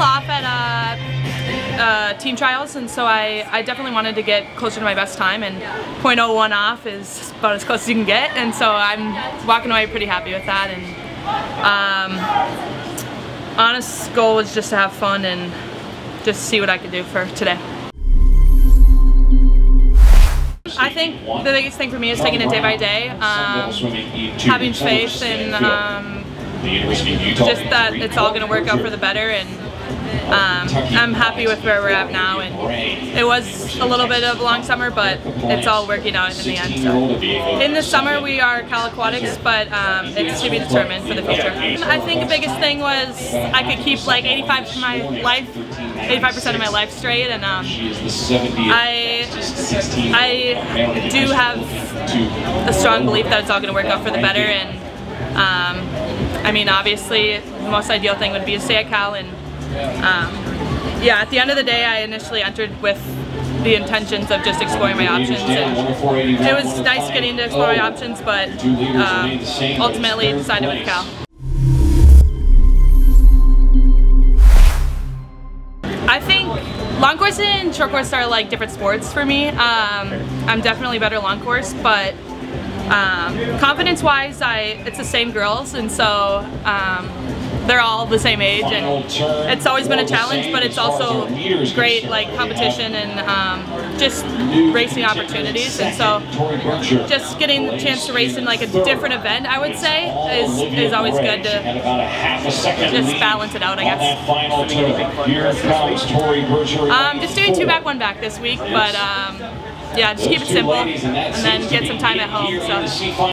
off at uh, uh, team trials, and so I, I definitely wanted to get closer to my best time, and .01 off is about as close as you can get, and so I'm walking away pretty happy with that. And um, honest goal was just to have fun and just see what I could do for today. I think the biggest thing for me is taking it day by day, um, having faith and um, just that it's all going to work out for the better and um, I'm happy with where we're at now and it was a little bit of a long summer but it's all working out in the end. So. In the summer we are Cal Aquatics but um, it's to be determined for the future. I think the biggest thing was I could keep like 85 of my life 85% of my life straight and um, I, I do have a strong belief that it's all going to work out for the better and um, I mean obviously the most ideal thing would be to stay at Cal and um, yeah, at the end of the day, I initially entered with the intentions of just exploring my options. And it was nice getting to explore my options, but um, ultimately decided with Cal. I think long course and short course are like different sports for me. Um, I'm definitely better long course, but um, confidence-wise, I it's the same girls, and so um, they're all the same age and it's always been a challenge but it's also great like competition and um, just racing opportunities. And so just getting the chance to race in like a different event I would say is, is always good to just balance it out I guess. Um, just doing two back one back this week but um, yeah just keep it simple and then get some time at home. So.